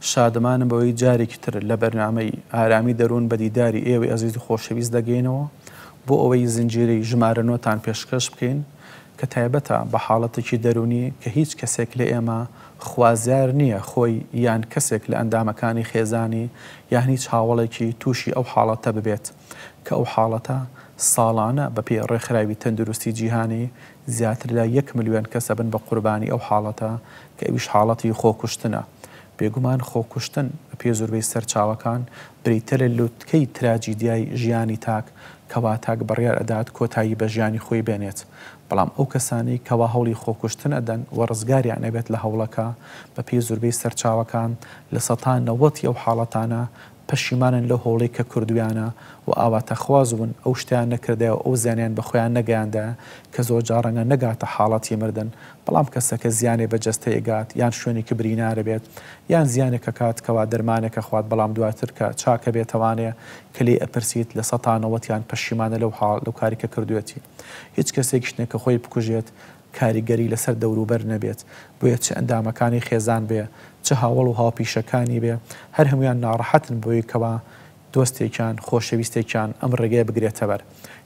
شادمانم بەوەی جارێکی تر لە بەرنامەی، ئارامی دەروون، بە دیداری ئێوەی ئەزیز و خۆشەویست دەگەینەوە، بۆ ئەوەی زنجیرەی ژمارە نۆتان پێشکەش بکەین، کە تایبەتە بە حاڵەتێکی دەروونی کە هیچ کەسێک لە ئێمە خوازیار نییە خۆی یان کەسێک لە ئەندامەکانی خێزانی یان هیچ هاوەڵێکی تووشی ئەو حاڵەتە ببێت کە ئەو حاڵەتە ساڵانە بەپێی ڕێکخراوی تەندروستی جیهانی زیاتر لە یەک ملیۆن کەس ئەبن بە قوربانی ئەو حاڵەتە کە ئەویش حاڵەتی خۆکوشتنە. بێگومان خۆکوشتن بە پێی زوربەی سەرچاوەکان بریتە لە لوتکەی تراجیدیای ژیانی تاک کەوا تاک بڕیار ئەدات کۆتایی بە ژیانی خۆی بێنێت بەڵام ئەو کەسانەی کەوا هەوڵی خۆکوشتن ئەدەن و ڕزگاریان ئەبێت لە هەوڵەکە بە پێی زوربەی سەرچاوەکان لە سەتا نەوەتی ئەو حاڵەتانە پەشیمانن لەو هەوڵەی کە کردوویانە و ئاواتەخواز بوون ئەو شتەیان نەکردایە و ئەو زیانەیان بە خۆیان نەگەیاندایە کە زۆرجار ڕەنگە نەگاتە حاڵەتی مردن، بەڵام کەسەکە زیانێ بە جەستەی ئەگات یان شوێنێکی برینار ئەبێت یان زیانێک ئەکات کەوا دەرمانێک ئەخوات بەڵام دواتر کە چاک ئەبێت ئەوانەیە کە لێی ئەپرسیت لە سەتا نەوەتیان پەشیمانە لەو کاری کە کردوویەتی هیچ کەسێکیش نیە کە خۆی بکوژێت کاریگەری لەسەر دەوروبەر نەبێت، بۆیە چ ئەندامەکانی خێزان بێ، چ هاوەڵ و هاوپیشەکانی بێ، هەر هەموویان ناڕەحەتن بەوەی کەوا دۆستێکیان، خۆشەویستێکیان ئەم ڕێگەیە بگرێتە بەر.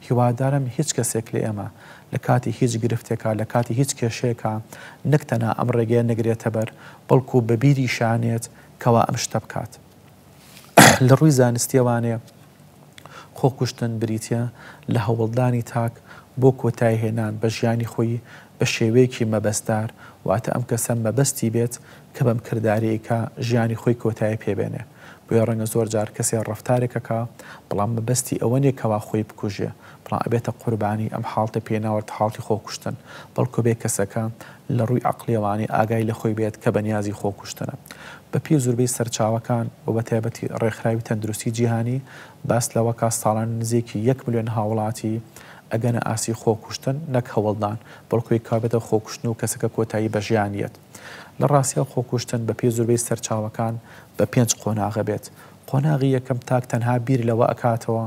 هیوادارم هیچ کەسێک لە ئێمە لە کاتی هیچ گرفتێکا، لە کاتی هیچ کێشەیەکا نەک تەنها ئەم ڕێگەیە نەگرێتە بەر، بەڵکوو بە بیریشانێت کەوا ئەم شتە بکات. لە ڕووی زانستییەوانێ خۆکوشتن بریتییە لە هەوڵدانی تاک بۆ کۆتاییهێنان بە ژیانی خۆی بە شێوەیەکی مەبەستدار، واتە ئەم کەسە مەبەستی بێت کە بەم کردارەی کا ژیانی خۆی کۆتایی پێ بێنێ. بۆیە ڕەنگە زۆر جار کەسێ ڕەفتارێک ئەکا بەڵام مەبەستی ئەوە نییە کەوا خۆی بکوژێ، بەڵام ئەبێتە قوربانی ئەم حاڵتە پێناوەرد حاڵتی خۆکوشتن بەڵکو ئەبێ کەسەکە لە ڕووی عەقڵیەوانی ئاگای لە خۆی بێت کە بە نیازی خۆکوشتنە بە پێی زوربەی سەرچاوەکان و بە تایبەتی ڕێکخراوی تەندروستی جیهانی باس لەوەکا ساڵانە نزیکی یەک ملیۆن هاوڵاتی ئەگەنە ئاستی خۆکوشتن نەک هەوڵدان بەڵکو یەکەوە بێتە خۆکوشتن و کەسەکە کۆتایی بە ژیان یەت لە ڕاستیا خۆکوشتن بە پێی زوربەی سەرچاوەکان بە پێنج قۆناغە بێت قۆناغی یەکەم تاک تەنها بیر لەوە ئەکاتەوە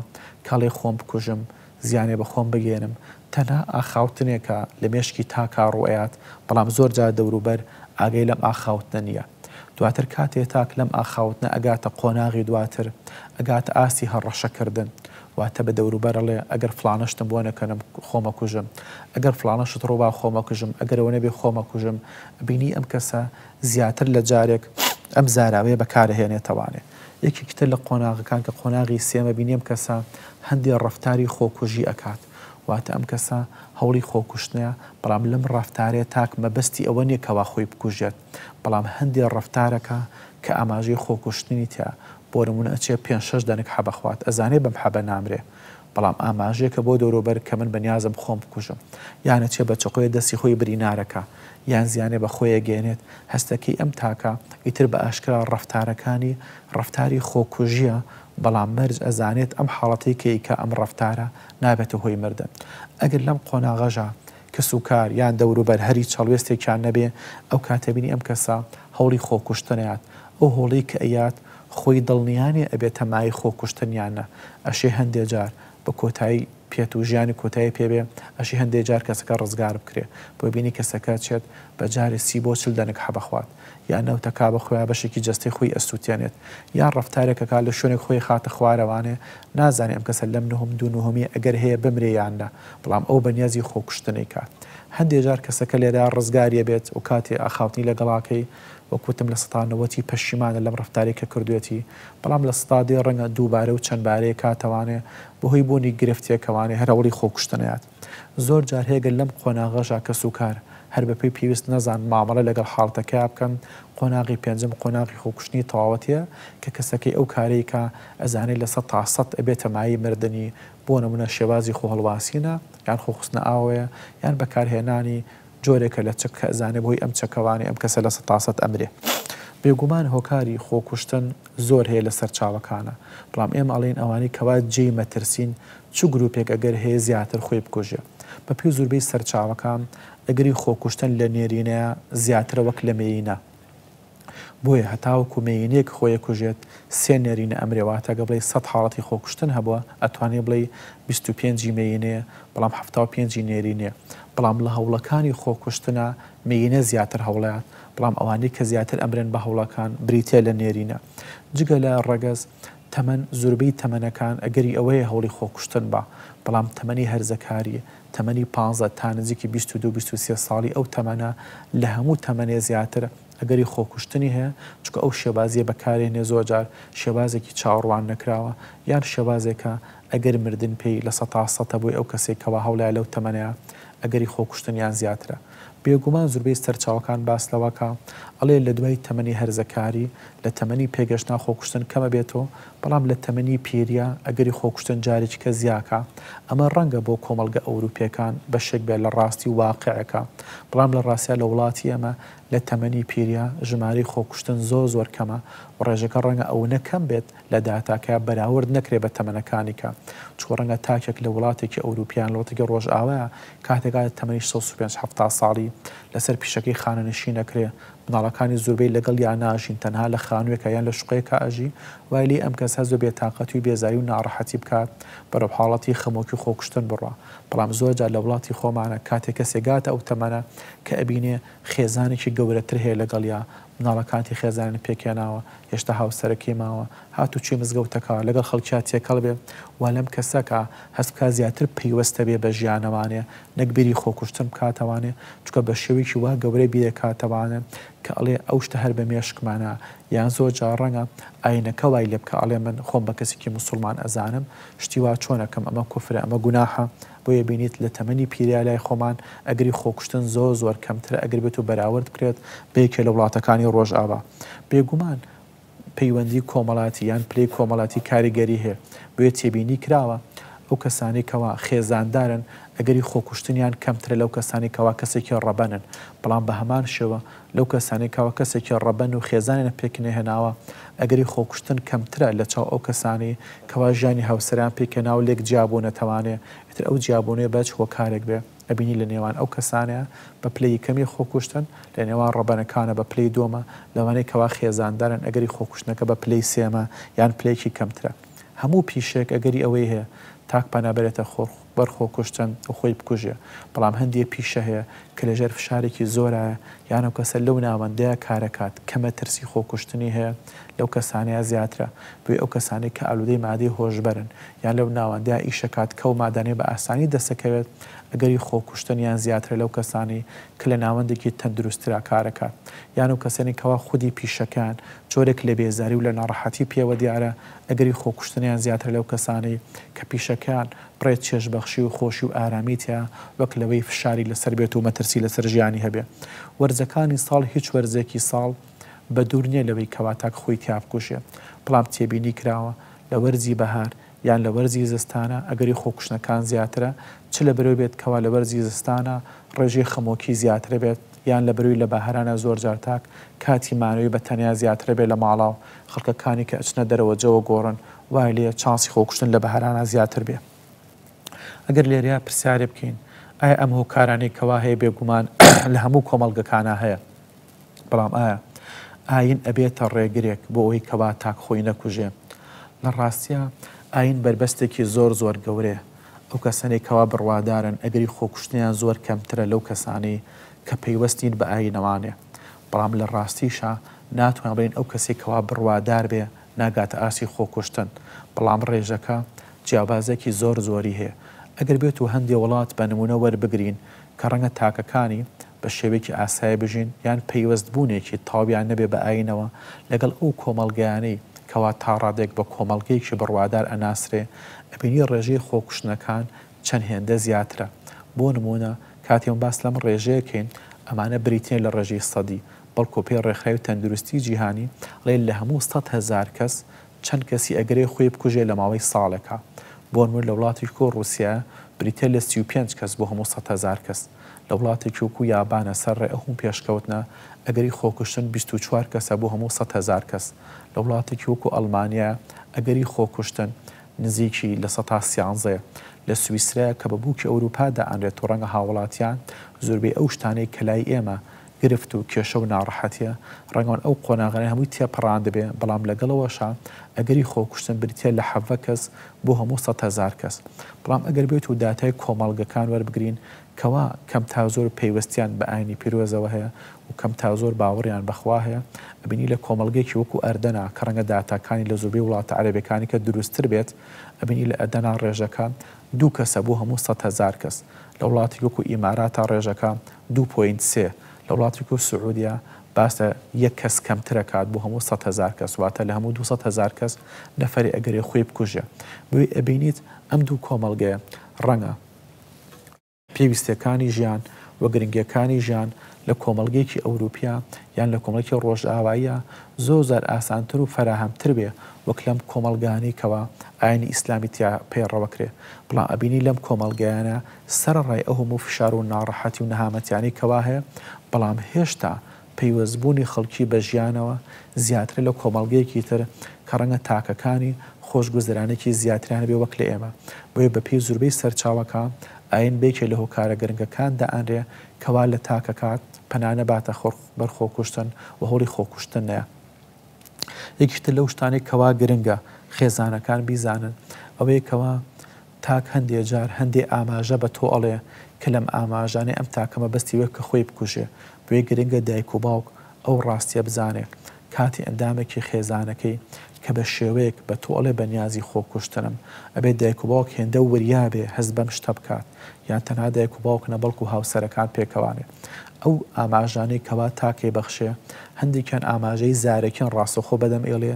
کەڵێ خۆم بکوژم زیانێ بەخۆم بگەیەنم تەنها ئاخاوتنێکە لە مێشکی تاکا ڕوئەیات بەڵام زۆر جار دەوروبەر ئاگای لەم ئاخاوتنە نیە دواتر کاتێ تاک لەم ئاخاوتنە ئەگاتە قۆناغی دواتر ئەگاتە ئاستی هەڕەشە کردن واتە بە دەوروبەر ئەڵێ ئەگەر فڵانە شتم بۆ نەکەنم خۆم ئەکوژم ئەگەر فڵانە شت ڕوبا خۆم ئەکوژم ئەگەر ئەوە نەبێ خۆم ئەکوژم ئەبینی ئەم کەسە زیاتر لە جارێک ئەم زاراوەیە بەکارەهێنێتەوانێ یەکێکی تر لە قۆناغەکان کە قۆناغی سێمە بینی ئەم کەسە هەندێ ڕەفتاری خۆکوژی ئەکات واتە ئەم کەسە هەوڵی خۆکوشتنە بەڵام لەم ڕەفتارێ تاک مەبەستی ئەوە نیە کەوا خۆی بکوژێت بەڵام هەندێ ڕەفتارەکە کە ئاماژەی خۆکوشتنی تیا بۆ نمونە ئەچێ پێنج شەش دەنک حەبە خوات ئەزانێ بەم حەبە نامرێ بەڵام ئاماژەیەکە بۆ دەوروبەر کە من بە نیازم خۆم بکوژم یان ئەچێ بە چەقۆیە دەستی خۆی برینارەکا یان زیانێ بە خۆی ئەگەیەنێت هەستەکەی ئەم تاکە ئیتر بە ئاشکرا ڕەفتارەکانی ڕەفتاری خۆکوژیە بەڵام مەرج ئەزانێت ئەم حاڵەتەی کە ئیکا ئەم ڕەفتارە نابێتە هۆی مردن ئەگەر لەم قۆناغەژا کەس و کار یان دەوروبەر هەر هیچ هەڵوێستێکیان نەبێ، ئەو کاتە بینی ئەم کەسە هەوڵی خۆکوشتن ئەیات، ئەو هەوڵەی کە ئەیات خۆی دڵنیا نیە ئەبێتە مایەی خۆکوشتن یان نە، ئەشێ هەندێ جار بە کۆتایی پێت و ژیانی کۆتایی پێ بێ، ئەشێ هەندێ جار کەسەکە ڕزگار بکرێ، بۆی بینی کەسەکە چێت بە جارێ سی بۆ چل دەنک حەبە خوات. یان نەوتە کا بە خۆیا بەشێکی جەستەی خۆی ئەسوتێنێت یان ڕەفتارێک ئەکات لە شوێنێک خۆی ئەخاتە خوارەوانێ نازانێ ئەم کەسە لەم نهم دوو نهمی ئەگەر هەیە بمرێ یان نا بەڵام ئەو بەنیازی خۆکوشتنی کا هەندێ جار کەسەکە لێرە ڕزگاری ئەبێت و کاتێ ئاخاوتنی لە گەڵاکەی وەک وتم لە سەتا نەوەتی پەشیمانە لەم ڕەفتارەی کە کردوێتی بەڵام لە سەتا دەی ڕەنگە دووبارە و چەند بارەیەک کاتەوانێ بەهۆی بوونی گرفتێکەوانێ هەر هەوڵی خۆکوشتنەیات زۆر جار هەیە گەر لەم قۆناغەشا کەس و کار، هەر بە پێی پێویست نەزان مامەڵە لەگەڵ حاڵەتەکەیا بکەن، قۆناغی پێنجەم قۆناغی خۆکوشتنی تەواوەتیە کە کەسەکەی ئەو کارەی کا ئەزانێ لە سەد تا سەد ئەبێتە مایەی مردنی، بۆ نمونە شێوازی خۆ هەڵواسینە یان خۆ خستنە ئاوەوە یان بەکار هێنانی جۆرێکە لە چەک کە ئەزانێ بە هۆی ئەم چەکەوانەی ئەم کەسە لە سەد تا سەد ئەمرێ. بێگومان هۆکاری خۆ کوشتن زۆر هەیە لە سەرچاوەکانە بەڵام ئێمە ئەڵێین ئەوانەی کەوا جێی مەترسین چ گروپێک ئەگەر هەیە زیاتر خۆی بکوژێ؟ بە پێی زوربەی سەرچاوەکان ئەگەری خۆکوشتن لە نێرینە زیاترە وەک لە مێیینە بۆیە هەتاوەکو مێیینەیەک خۆی ئەکوژێت سێ نێرینە ئەمرێ واتە گە بڵێی سەد حاڵەتی خۆکوشتن هەبوە ئەتوانی بڵێی بیست و پێنج ی مێیینەیە بەڵام حەفتا و پێنج ی نێرینەیە بەڵام لە هەوڵەکانی خۆکوشتنا مێیینە زیاتر هەوڵەیات بەڵام ئەوانەی کە زیاتر ئەمرێن بە هەوڵەکان بریتیە لە نێرینە جگە لە ڕەگەز تەمەن، زۆربەی تەمەنەکان ئەگەری ئەوەیە هەوڵی خۆکوشتن با، بەڵام تەمەنی هەرزەکاری، تەمەنی پانزە تا نزیکی بیست و دوو بیست و سێ ساڵی ئەو تەمەنە لە هەموو تەمەنێ زیاتر ئەگەری خۆکوشتنی هەیە، چونکە ئەو شێوازییە بەکارێنێ زۆرجار شێوازێکی چاوەڕوان نەکراوە یان شێوازێکە ئەگەر مردن پێی لە سەتا سەتە بۆی ئەو کەسەی کەوا هەوڵیا لەو تەمەنەیا ئەگەری خۆکوشتنیان زیاترە. بێگومان زوربەی سەرچاوەکان باس لەوەکە ئەڵێ لەدوای تەمەنی هەرزەکاری لە تەمەنی پێگەشتنا خۆکوشتن کەمەبێتۆ بەڵام لە تەمەنی پیریە ئەگەری خۆکوشتن جارێکیکە زیاکە ئەمە ڕەنگە بۆ کۆمەڵگە ئەوروپیەکان بەشێک بێ لە ڕاستی و واقعێکە بەڵام لە ڕاستیا لە وڵاتی ئێمە لە تەمەنی پیریە ژمارەی خۆکوشتن زۆر زۆر کەمە و ڕێژەکە ڕەنگە ئەونە کەم بێت لە داتاکە بەراورد نەکرێت بە تەمەنەکانیکە چوە ڕەنگە تاکێک لە وڵاتێکی ئەوروپی یان لەوڵاتێکی ڕۆژئاوایە کاتێک هاتە تەمەنی سەد و پێنج حەفتا ساڵی لەسەر پیشەکەی خانەنشین ئەکرێ منداڵەکانی زوربەی لەگەڵیا ناژین تەنها لە خانوێکا یان لە شوقەیەکا ئەژی وای لێی ئەم کەسە زۆر بێ تاقەتی و بێزاری و ناڕەحەتی بکات بەرەو حاڵەتی خەمۆکی و خۆکوشتن بڕوا بەڵام زۆر جار لە وڵاتی خۆمانە کاتێک کەسێک گاتە ئەو تەمەنە کە ئەبینێ خێزانێکی گەورەتر هەیە لەگەڵیا مناڵە کانتی خێزانیان پێکهێناوە هێشتا هاوسەرەکەی ماوە هاتو چوی مزگەوتەکە لەگەڵ خەڵکیا تێکەڵ بێ وا لەم کەسە کا هەست بکا زیاتر پەیوەستە بێ بە ژیانەوانێ نەک بیری خۆکوشتن بکاتەوانێ چونکە بە شێوەیەکی وا گەورەی بیرەکاتەوانێ کە ئەڵێ ئەو شتە هەر بە مێشکمانا یان زۆر جار ڕەنگە ئاینەکە وای لێ بکا ئەڵێ من خۆم بە کەسێکی موسوڵمان ئەزانم شتی وا چۆن ئەکەم ئەمە کوفرە ئەمە گوناحە بۆیە بینیت لە تەمەنی پیریا لای خۆمان ئەگەری خۆکوشتن زۆر زۆر کەمترە ئەگەر بێت و بەراورد بکرێت بە یەکێ لە وڵاتەکانی ڕۆژئاوا بێگومان پەیوەندی کۆمەڵاتی یان پلەی کۆمەڵاتی کاریگەری هەیە بۆیە تێبینی کراوە ئەو کەسانەی کەوا خێزاندارن ئەگەری خۆکوشتنیان کەمترە لەو کەسانەی کەوا کەسێکی ڕەبەنن بەڵام بە هەمان شێوە لەو کەسانەی کاوە کەسێکی ڕەبەن و خێزانی لە پێک نەهێناوە، ئەگەری خۆکوشتن کەمترە لە چاو ئەو کەسانەی کەوا ژیانی هاوسەریان پێک هێنا و لێک جیا بوون نەتەوانێ ئیتر ئەو جیا بوونەی بە هچ هۆکارێک بێ ئەبینی لە نێوان ئەو کەسانەیە بە پلە یکەمی خۆکوشتن لە نێوان ڕەبەنەکانە بە پلەی دووەمە لەوانەی کەوا خێزاندارن ئەگەری خۆکوشتنەکە بە پلەی سێمە یان پلەیەکی کەمترە هەموو پیشەیەک ئەگەری ئەوەی هەیە تاک پەنا بەرێتە خۆر بەر خۆکوشتن و خۆی بکوژێ، بەڵام هەندێ پیشە هەیە کە لە ژێر فشارێکی زۆرایە، یان ئەو کەسە لەو ناوەندەیە کارەکات کە مەترسی خۆکوشتنی هەیە لەو کەسانەیا زیاترە، بۆیە ئەو کەسانەی کە ئالودەی مادەی هۆشبەرن یان لەو ناوەندەیا ئیشەکات کەو مادانەی بە ئاسانی دەسەکەوێت ئەگەری خۆکوشتنیان زیاترە لەو کەسانەی کە لە ناوەندێکی تەندروسترا کارەکات یان ئەو کەسەنی کەوا خودی پیشەکەیان جۆرێک لە بێزاری و لە ناڕەحەتی پێوە دیارە ئەگەری خۆکوشتنیان زیاترە لەو کەسانەی کە پیشەکەیان ڕێ چێژ بەخشی و خۆشی و ئارامی تیایە وەک لەوەی فشاری لەسەر بێت و مەترسی لەسەر ژیانی هەبێ وەرزەکانی ساڵ هیچ وەرزێکی ساڵ بەدوور نیە لەوەی کەوا تاک خۆی تیا بکوژێ بەڵام تێبینی کراوە لە وەرزی بەهار یان لە وەرزی زستانا ئەگەری خۆکوشتنەکان زیاترە چ لەبەرەوەی بێت کەوا لە وەرزی زستانا ڕێژەی خەمۆکی زیاتربێت یان لەبەرەوەی لە بەهارانا زۆرجار تاک کاتی مانەوەی بە تەنیا زیاترەبێ لە ماڵاو خەڵکە کانی کە ئەچنە دەرەوە جەوە گۆڕن وای لێ چانسی خۆکوشتن لە بەهەرانا زیاتر بێ ئەگەر لێرەیا پرسیارێ بکەین ئایا ئەم هۆکارانەی کەوا هەیە بێ گومان لە هەموو کۆمەڵگەکانا هەیە بەڵام ئایا ئاین ئەبێتە ڕێگرێک بۆ ئەوی کەوا تاک خۆی نەکوژێ لە ڕاستیا ئاین بەربەستێکی زۆر زۆر گەورێ ئەو کەسانی کەوا بڕوادارن ئەگەری خۆکوشتنیان زۆر کەمترە لەو کەسانی کە پەیوەستین بە ئاینەوانێ بەڵام لە ڕاستیشا ناتوانین بڵێین ئەو کەسەی کەوا بڕوادار بێ ناگاتە ئاستی خۆکوشتن، بەڵام ڕێژەکە جیابازێکی زۆر زۆری هەیە. ئەگەر بێتوو هەندێ وڵات بە نموونە وەربگرین کە ڕەنگە تاکەکانی بە شێوەیەکی ئاسایی بژین یان پەیوەستبوونێکی تەواویان نەبێ بە ئایینەوە لەگەڵ ئەو کۆمەڵگەیانەی کەوا تاڕادەیەک بە کۆمەڵگەیەکی بڕوادار ئەناسرێ ئەبینی ڕێژەی خۆکوشتنەکان چەند هێندە زیاترە. بۆ نموونە کاتێ من باس لەم ڕێژەیە کەین، ئەمانە بریتی نیە لە ڕێژەی سەدی، بەڵکو پێی ڕێکخراوی تەندروستی جیهانی ئەڵێ لە هەموو سەد هەزار کەس چەند کەسی ئەگرێ خۆی بکوژێ لە ماوەی ساڵێکا. بۆ نموونە لە وڵاتێکی وەکو ڕوسیایە بریتیە لە سی و پێنج کەس بۆ هەموو سەد هەزار کەس. لە وڵاتێکی وەکو یابانە سەر ڕێ ئەو هەموو پێشکەوتنە ئەگەری خۆکوشتن بیست و چوار کەسە بۆ هەموو سەد هەزار کەس. لە وڵاتێکی وەکو ئەڵمانیایە ئەگەری خۆکوشتن نزیکی لە سەتا سیانزەیە لە سویسرە کە بە بووکی ئەوروپا دائەنرێت و ڕەنگە هاوڵاتیان زوربەی ئەو شتانەی کە لای ئێمە گرفت و کێشە و ناڕەحەتیە ڕەنگەون ئەو قۆناغانەی هەمووی تێپەڕاندبێ بەڵام لەگەڵەوەشا ئەگەری خۆکوشتن بریتیە لە حەڤە کەس بۆ هەموو سەتهەزار کەس بەڵام ئەگەر بێتو داتای کۆمەڵگەکان وەربگرین کەوا کەم تا زۆر پەیوەستیان بە ئاینی پیرۆزەوە هەیە و کەم تا زۆر باوەڕیان بە خوا هەیە، ئەبینی لە کۆمەڵگەیەکی وەکو ئەردەنا کە ڕەنگە داتاکانی لە زۆربەی وڵاتە عەرەبیەکانیکە دروستتر بێت، ئەبینی لە ئەردەنا ڕێژەکە دوو کەسە بۆ هەموو سەد هەزار کەس، لە وڵاتیک وەکو ئیماراتا ڕێژەکە دوو پۆینت سێ، لە وڵاتیک وەکو سعودیە باس لە یەک کەس کەمتر ئەکات بۆ هەموو سەد هەزار کەس، واتە لە هەموو دوو سەد هەزار کەس نەفەرێ ئەگەرێ خۆی بکوژێ، بۆیە ئەبینیت ئەم دوو کۆمەڵگەیە ڕەنگە. پێویستیەکانی ژیان و گرنگیەکانی ژیان لە کۆمەڵگەیەکی ئەوروپیە یان لە کۆمەڵگەیەکی ڕۆژئاواییە زۆر جار ئاسانتر و فەراهەم تر بێ وەک لەم کۆمەڵگانەی کەوا ئاینی ئیسلامی تیا پەی ڕەوە کرێ بڵام ئەبینی لەم کۆمەڵگەیانە سەرەڕای ئەو هەموو فشار و ناڕەحەتی و نەهامەتیانەی کەوا هەیە بەڵام هێشتا پەیوەستبوونی خەڵکی بە ژیانەوە زیاترە لە کۆمەڵگەیەکی تر کە ڕەنگە تاکەکانی خۆشگوزەرانێکی زیاتریان هەبێ وەک لە ئێمە، بۆیە بە پێی زوربەی سەرچاوەکە ئاین بە یەکێ لە هۆکارە گرنگەکان دائەنرێ کە وا لە تاکەکات پەنا نەباتە خۆر بەر خۆکوشتن و هەوڵی خۆکوشتن نەیا. یەکیش تر لەو شتانەی کە وا گرنگە خێزانەکان بیزانن ئەوەیە کە وا، تاک هەندێ جار هەندێ ئاماژە بە تۆ ئەڵێ کە لەم ئاماژانەی ئەم تاکە مەبەستی وەک کە خۆی بکوژێ بۆیە گرنگە دایک و باوک ئەو ڕاستیە بزانێ کاتی ئەندامێکی خێزانەکەی کە بە شێوەیەک بە تۆ ئەڵێ بە نیازی خۆ کوشتنم ئەبێ دایک و باوک هێندە وریا بێ هەست بەم شتە بکات یان تەنها دایک و باوک نە بەڵکو هاوسەرەکان پێکەوانێ ئەو ئاماژانەی کەوا تاکەی بەخشێ هەندێکیان ئاماژەی زارەکین ڕاستەخۆ بەدەم ئێڵێ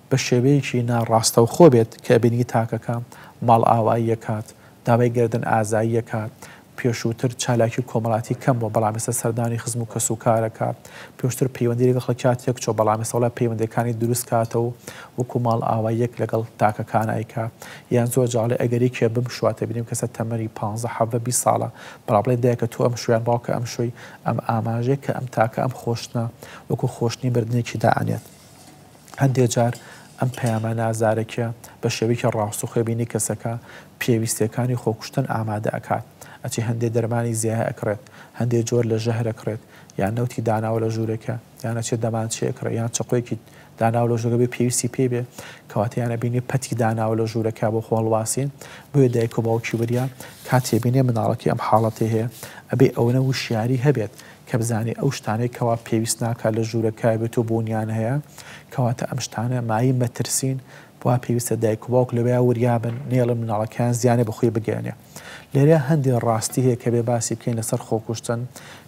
بە شێوەیەکی نا ڕاستەوخۆ بێت کە بینی تاکەکە ماڵئاواییەکات، داوای گەردن ئازاییەکات، پێشووتر چالاکی کۆمەڵاتی کەم بووە بەڵام ئێستا سەردانی خزم و کەسوکارەکە، پێشووتر پەیوەندی لەگەڵ خەڵکی ها تێکچووە بەڵام ئێستا وەلا پەیوەندیەکانی دروست کاتە و وەکو ماڵئاواییەک لەگەڵ تاکەکان ئەیکا یان زۆر جاڵێ ئەگەری کێ بم شواتە بینیم کەسە تەمەنی پانزە حەڤدە بیست ساڵە بەڵام بڵێ دایکە تۆ ئەم شوی یان باوکە ئەم شوی ئەم ئاماژەیە کە ئەم تاکە ئەم خۆشتنە وەکو خۆشتنی مردنێکی دائەنێت. هەندێک جار ئەم پەیامە نازارەکیە بە شێوەیەکی ڕاستوخۆ بینی کەسەکە پێویستیەکانی خۆکوشتن ئامادە ئەکات ئەچێ هەندێ دەرمانی زیایە ئەکڕێت هەندێ جۆر لە ژەهر ئەکڕێت یان نەوتی داناوە لە ژورەکە یان ئەچێ دەمانچەی ئەکڕێ یان چەقۆیەکی داناوە لە ژورەکە بێ پێویستی پێی بێ کەواتە یان ئەبینێ پەتی داناوە لە ژورەکە بۆ خۆ هەڵواسین بۆیە دایک و باوکی وریا کاتی ئەبینێ مناڵەکەی ئەم حاڵەتەی هەیە ئەبێ ئەونە وشیاری هەبێت کە بزانێ ئەو شتانەی کەوا پێویست ناکات لە ژوورەکەی بێت و بوونیان هەیە، کەواتە ئەم شتانە مایەی مەترسین، بۆیە پێویستە دایک و باوک لەوەیا وریا بن نەیەڵن مناڵەکەیان زیانێ بە خۆی بگەیەنێ. لێرەیا هەندێ ڕاستی هەیە کە بێ باسی بکەین لە سەر خۆکوشتن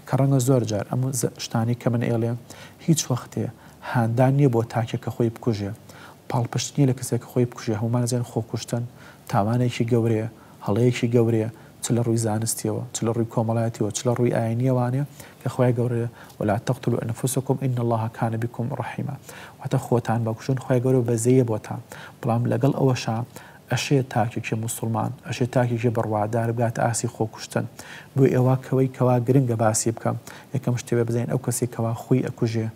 کە ڕەنگە زۆر جار ئەم شتانەی کە من ئێڵێ هیچ وەختێ هاندان نیە بۆ تاکێک کە خۆی بکوژێ، پاڵپشت نیە لە کەسێک کە خۆی بکوژێ، هەموومان ئەزانین خۆکوشتن تاوانێکی گەورەیە هەڵەیەکی گەورەیە چ لە ڕووی زانستیەوە چ لە ڕووی کۆمەڵایەتیەوە چ لە ڕووی ئاینیەوانێ کە خوای گەورە ولا تقتلوا انفسکم ان اللە کان بکم رحیما واتە خۆتان مەکوژن خوای گەورە بەزەیە بۆتان بەڵام لەگەڵ ئەوەشا ئەشێ تاکێکی موسڵمان ئەشێ تاکێکی بڕوادار بگاتە ئاستی خۆکوشتن بۆی ئەوا کەوەی کەوا گرنگە باسی بکەم یەکەم شتێ بێ بزانین ئەو کەسێ کەوا خۆی ئەکوژێ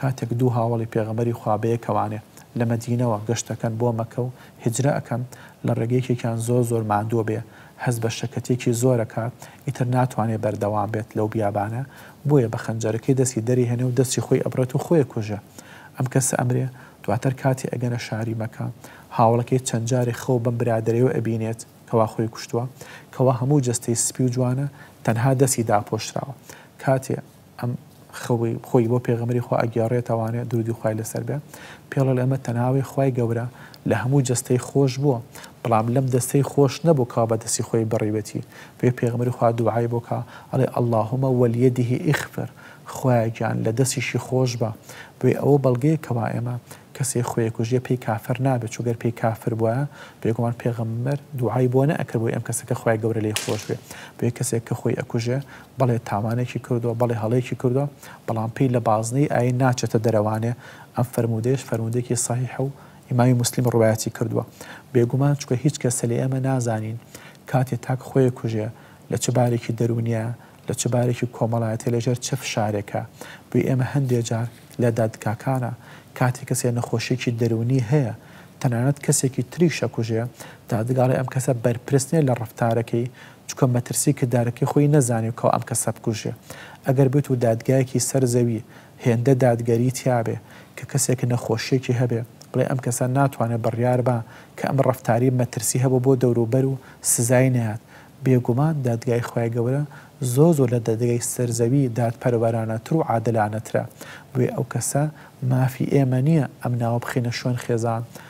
کاتێک دوو هاوەڵی پێغەمبەری خوا بەیەکەوانێ لە مەدینەوە گەشتەکەن بۆ مەکە و هیجرە ئەکەن لە ڕێگە یەکێکیان زۆر زۆر ماندوو بێ هەست بە شەکەتێکی زۆر ئەکا ئیتر ناتوانێ بەردەوام بێت لەو بیابانە بۆیە بە خەنجەرەکەی دەستی دەریهێنێ و دەستی خۆی ئەبڕێت و خۆی ئەکوژێ ئەم کەسە ئەمرێ دواتر کاتێ ئەگەنە شاری مەکە هاوەڵەکەی چەند جارێ خەو بەم برادەرەیەوە ئەبینێت کەوا خۆی کوشتوە کەوا هەموو جەستەی سپی و جوانە تەنها دەستی داپۆشراوە کاتێ ئەم خەوی خۆی بۆ پێغەمبەری خوا ئەگێڕێتەوانێ دروودی خوای لەسەر بێ پێڵێ ئەمە تەناوەی خوای گەورە لە هەموو جەستەی خۆش بووە بەڵام لەم دەستەی خۆش نەبوو کەوا بە دەستی خۆی بڕیوەتی بێ پێغەمبەری خوا دوعای بۆ کا ئەڵێ اللهم ولیدیه اغفر خوایە گیان لە دەستیشی خۆش بە بۆی ئەوە بەڵگەیە کەوا ئێمە کەسێ خۆیە کوژیە پێی کافر نابێت چوگەر پێی کافر بووە بێگومان پێغەمبەر دوعای بۆ نەئەکرد بۆی ئەم کەسەکە خوای گەورە لێی خۆش بێ بۆیە کەسێک کە خۆی ئەکوژێ بەڵێ تاوانێکی کردووە، بەڵێ هەڵەیەکی کردووە، بەڵام پێی لە بازنەی ئایین ناچێتە دەرەوانێ، ئەم فەرموودەیەش فەرموودەیەکی سەحیحە و ئیمامی موسلیم ڕوایەتی کردووە، بێگومان چونکە هیچ کەسە لە ئێمە نازانین کاتێ تاک خۆی ئەکوژێ لە چ بارێکی دەروونییە، لە چ بارێکی کۆمەڵایەتییە لە ژێر چ فشارێکە، بۆیە ئێمە هەندێ جار لە دادگاکانا کاتێ کەسێ نەخۆشییەکی دەروونی هەیە تەنانەت کەسێکی تریش ئەکوژێ، دادگاڵێ ئەم کەسە بەرپرس نییە لە ڕەفتارەکەی چونکە مەترسی کردارەکەی خۆی نەزانی و کوا ئەم کەسە بکوژێ. ئەگەر بێت و دادگایەکی سەر زەوی هێندە دادگەری تیابێ کە کەسێک نەخۆشیەکی هەبێ بڵێ ئەم کەسە ناتوانێ بڕیار با کە ئەم ڕەفتاری مەترسی هەبوو بۆ دەوروبەر و سزای نەیات بێگومان دادگای خوای گەورە زۆر زۆر لە دادگای سەر زەوی دادپەروەرانەتر و عادلانەترە بۆیە ئەو کەسە مافی ئێمە نیە ئەم ناوە بخەینە شوێن خێزان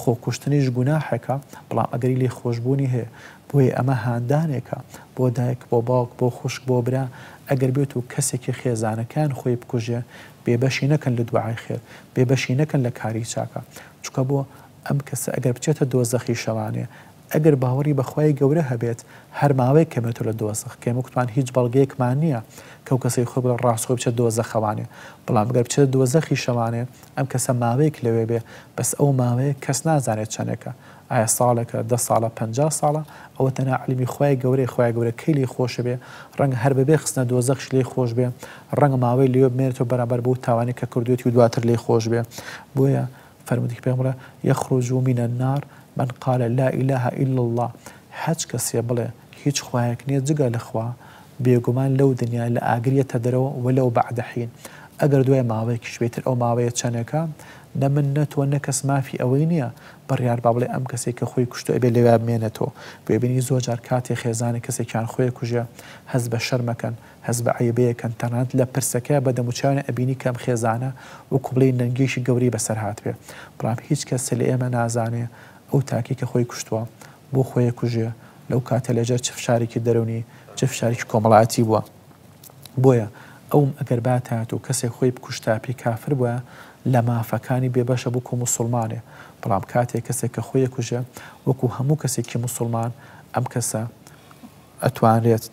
خۆکوشتنیش گوناحێکە، بەڵام ئەگەری لێخۆشبوونی هەیە، بۆیە ئەمە هاندانێکە بۆ دایک، بۆ باوک، بۆ خوشک، بۆ برا، ئەگەر بێت و کەسێکی خێزانەکەیان خۆی بکوژێ، بێبەشی نەکەن لە دوعای خێر، بێبەشی نەکەن لە کاری چاکە، چونکە بۆ ئەم کەسە ئەگەر بچێتە دۆزەخی شەوانێ، ئەگەر باوەڕی بە خوای گەورە هەبێت هەر ماوەیەک کەمێتۆ لە دۆزەخ کەم وکتمان هیچ بەڵگەیەکمان نیە کەو کەسەی خۆی بڵێ ڕاستخۆی بچە دۆزەخەوانێ بەڵام گەر بچێتە دۆزەخیشەوانێ ئەم کەسە ماوەیەک لەوێ بێ بەس ئەو ماوەیە کەس نازانێت چەنێکە ئایا ساڵێکە دە ساڵە پەنجا ساڵە ئەوە تەنها عیلمی خوای گەورەیە خوای گەورە کەی لێی خۆشبێ ڕەنگە هەر بەبێ خستنە دۆزەخش لێی خۆشبێ ڕەنگە ماوەی لەوێ بمێنێتەوە بەرامبەر بەو تاوانەی کە کردوێتی و دواتر لێی خۆشبێ بۆیە فەرموودی پێغەمبەر، یخرج من النار من قال لااله الا اللە، هەچ کەسێ بڵێ هیچ خوایەک نیە جگە لە خوا، بێگومان لەو دنیا لە ئاگر یەتە دەرەوە ولو بعد حین، ئەگەر دوای ماوەیەکیش بێ ئیتر ئەو ماوەیە چەنێکە، نە من نە تۆ نە کەس مافی ئەوەی نیە بڕیار با بڵێ ئەم کەسەی کە خۆی کوشتوە ئەبێ لەوێ بمێنێتەوە، بۆیە بینی زۆر جار کاتێ خێزانێک کەسێکیان خۆێ کوژێ هەست بە شەرمەکەن، هەست بە عەیبێ یەکەن تەنانەت لە پرسەکە بە دەموچاوێ ئەبینی کەم خێزانە وەکو بڵێی نەنگێکی گەورەی بەسەر هاتبێ بەڵام هیچ کەس لە ئێمە نازانێ ئەو تاکەی کە خۆی کوشتوە بۆ خۆی ئەکوژێ لەو کاتە لە جەر چ فشارێکی دەرونی چ فشارێکی کۆمەڵایەتی بوە بۆیە ئەوم ئەگەر باتهاتو کەسێ خۆی بکوشتا پێی کافر بوە لە مافەکانی بێ بەشە بوکو موسوڵمانێ بەڵام کاتێ کەسێ کە خۆی ئەکوژێ وەکو هەموو کەسێکی موسوڵمان ئەم کەسە ئەتوانرێت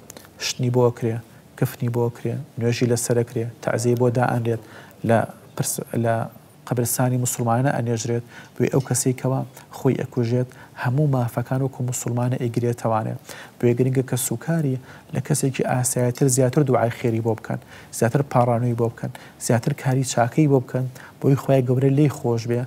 شتنی بۆ ئەکرێ، کفنی بۆ ئەکرێ، نوێژی لەسەر ئەکرێ، تەعزیەی بۆ دائەنرێت، لە پرس لە قەبرستانی موسوڵمانە ئەنێژرێت، بۆی ئەو کەسەی کەوا خۆی ئەکوژێت هەموو مافەکان وەکو موسوڵمانە ئەیگرێتەوانێ، بۆیە گرنگە کەس و کاری لە کەسێکی ئاسایەتر زیاتر دوعای خێری بۆ بکەن، زیاتر پاڕانوی بۆ بکەن، زیاتر کاری چاکەی بۆ بکەن بۆی خوای گەورە لێی خۆش بێ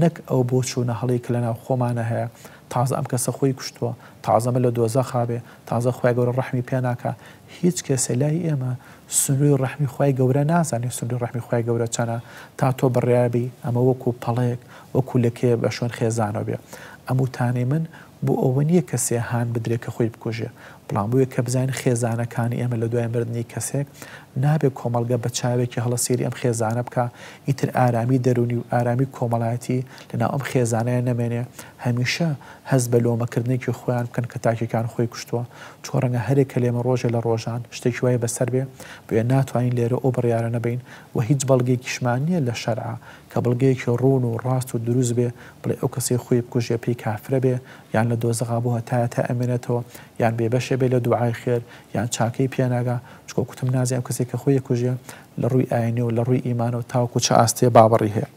نەک ئەو بۆچوونە هەڵەی کە لەناو خۆمانە هەیە تازە ئەم کەسە خۆی کوشتووە، تازە ئەمە لە دۆزەخا بێ، تازە خوای گەورە ڕەحمی پێ ناکا، هیچ کەسێ لای ئێمە سنووری ڕەحمی خوای گەورە نازانێ سنووری ڕەحمی خوای گەورە چەنە تا تۆ بڕیار بی ئەمە وەکوو پەڵەیەک وەکوو لکەیە بە شوێن خێزانەوە بێ ئەم وتانەی من بۆ ئەوە نییە کەسێ هان بدرێ کە خۆی بکوژێ بەڵام بۆیە کە بزانین خێزانەکانی ئێمە لە دوای مردنی کەسێک نابێ کۆمەڵگە بە چاوێکی هەڵە سەیری ئەم خێزانە بکا ئیتر ئارامی دەروونی و ئارامی کۆمەڵایەتی لەناو ئەم خێزانەیە نەمێنێ هەمیشە هەست بە لۆمەکردنێکی خۆیان بکەن کە تاکێکیان خۆی کوشتووە چۆ ڕەنگە هەرێک کە لێمە ڕۆژێ لە ڕۆژان شتێکی وای بەسەر بێ بۆیە ناتوانین لێرە ئەو بڕیارە نەبەین و هیچ بەڵگەیەکیشمان نییە لە شەرع کە بڵگەیەکی ڕوون و ڕاست و دروست بێ بڵێ ئەو کەسەی خۆی بکوژێ پێی کافرە بێ یان لە دۆزەغا بۆ هەتایە تا ئەمێنێتەوە یان بێ بەشێ بێ لە دوعای خێر یان چاکەی پێناگا چکۆ کوتم نازیان کەسێک کە خۆی کوژێ لە ڕووی ئاینێ و لە ڕووی ئیمانەوە تاوکو چ ئاستێ باوەڕی هەیە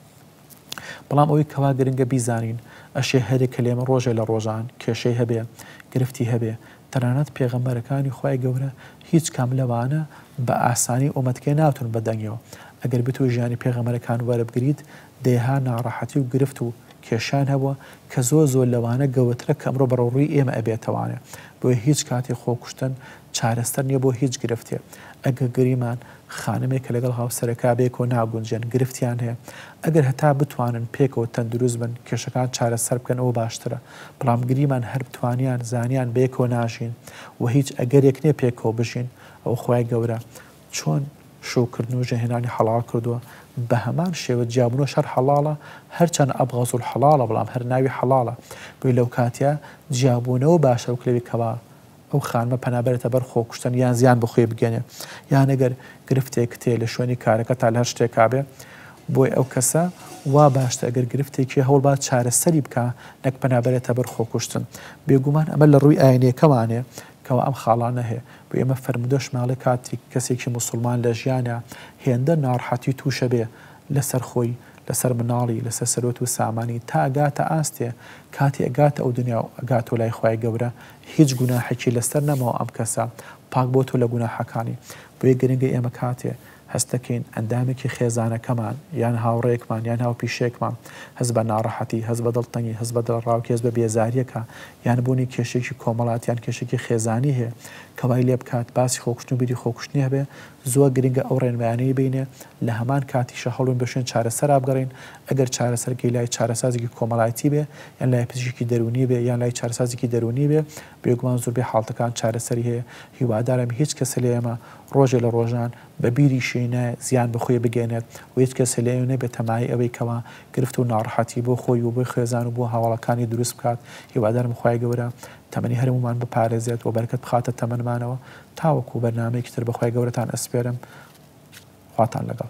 بەڵام ئەوەی کەوا گرنگە بیزانین، ئەشێ هەرێ کەلێمە ڕۆژێ لە ڕۆژان، کێشەی هەبێ، گرفتی هەبێ، تەنانەت پێغەمبەرەکانی خوای گەورە هیچ کام لەوانە بە ئاسانی ئۆمەتکێ ناوتن بە دەنگیەوە، ئەگەر بتوو ژیانی پێغەمبەرەکان وەربگریت دەیەها ناڕەحەتی و گرفت و کێشەیان هەبووە کە زۆر زۆر لەوانە گەورترە کە ئەمڕۆ بەرەو ڕووی ئێمە ئەبێتەوانێ، بۆیە هیچ کاتێ خۆکوشتن چارەسەر نیە بۆ هیچ گرفتێ، ئەگەر گریمان خانمێک کە لەگەڵ هاوسەرەکە بەیەکەوە ناگونجێن، گرفتیان هەیە، ئەگەر هەتا بتوانن پێکەوە تەندروست بن، کێشەکان چارەسەر بکەن ئەوە باشترە، بەڵام گریمان هەر توانیان زانیان بەیەکەوە ناژین و هیچ ئەگەرێک نیە پێکەوە بژین، ئەوە خوای گەورە چۆن شوکردن و ژەهێنانی حەڵاڵ کردووە، بەهەمان شێوە جیابونەوەش هەر حەڵاڵە، هەرچەند ابغض الحلال بەڵام هەر ناوی حەڵاڵە، بۆیە لەوکاتەیا جیابونەوە باشە وەک لەوی کەوا ئەو خانمە پەنابەرێتە بەر خۆکوشتن یان زیان بە خۆی بگەنێ یان ئەگەر گرفتێکت هەیە لە شوێنی کارەکە تا لە هەر شتێکا بێ بۆی ئەو کەسە وا باشتە ئەگەر گرفتێکی هەوڵ با چارەسەری بکە نەک پەنابەرێتە بەر خۆکوشتن بێگومان ئەمە لە ڕووی ئاینەکەمانێ کەوا ئەم خاڵانە هەیە بۆ ئێمە فەرمودەش ماڵێ کاتێک کەسێکی مسلمان لە ژیانە هێندە ناڕحەتی تووشە بێ لەسەر خۆی لەسەر مناڵی لەسەر سەرۆت و سامانی تا گاتە ئاستێ کاتی ئەگاتە ئەو دنیا و ئەگاتۆ لای خخوای گەورە هیچ گوناحێکی لەسەر نەماوە ئەم کەسە پاک بۆ تۆ لە گوناحەکانی بۆیە گرنگە ئێمە کاتێ هەست دەکەین ئەندامێکی خێزانەکەمان یان هاوڕێیەکمان یان هاوپیشەیەکمان هەست بە ناڕەحەتی هەست بە دڵتەنگی هەست بە دڵەڕاوکێ هەست بە بێزارییەکە یان بوونی کێشەیەکی کۆمەڵات یان کێشەکی خێزانی هەیە کە وای لێ بکات باسی خۆکوشتن و بیری خۆکوشتنی هەبێ زۆر گرنگە ئەو ڕێنمایانەی بینێ لە هەمان کاتیشە هەوڵ بدەین بە شوێن چارەسەرا بگەڕێین ئەگەر چارەسەرگەی لای چارەسازێکی کۆمەڵایەتی بێ یان لای پزیشکی دەروونی بێ یان لای چارەسازێکی دەروونی بێ بێگومان زوربەی حاڵتەکان چارەسەری هەیە هیوادارم هیچ کەسە لە ئێمە ڕۆژێ لە ڕۆژان بە بیریشی نایە زیان بە خۆی بگەینێت و هیچ کەسە لە ئێمە نەبێت تەماعی ئەوەی کەوا گرفت و ناڕەحەتی بۆ خۆی و بۆ خێزان و بۆ هاوەڵەکانی دروست بکات هیوادارم خوای گەورە تەمەنی هەرموومان بپارێزێت و بەرەکەت بخاتە تەمەنمانەوە تاوەکو بەرنامەیەکی تر بەخوای گەورەتان ئەسپێرم خواتان لەگەڵ.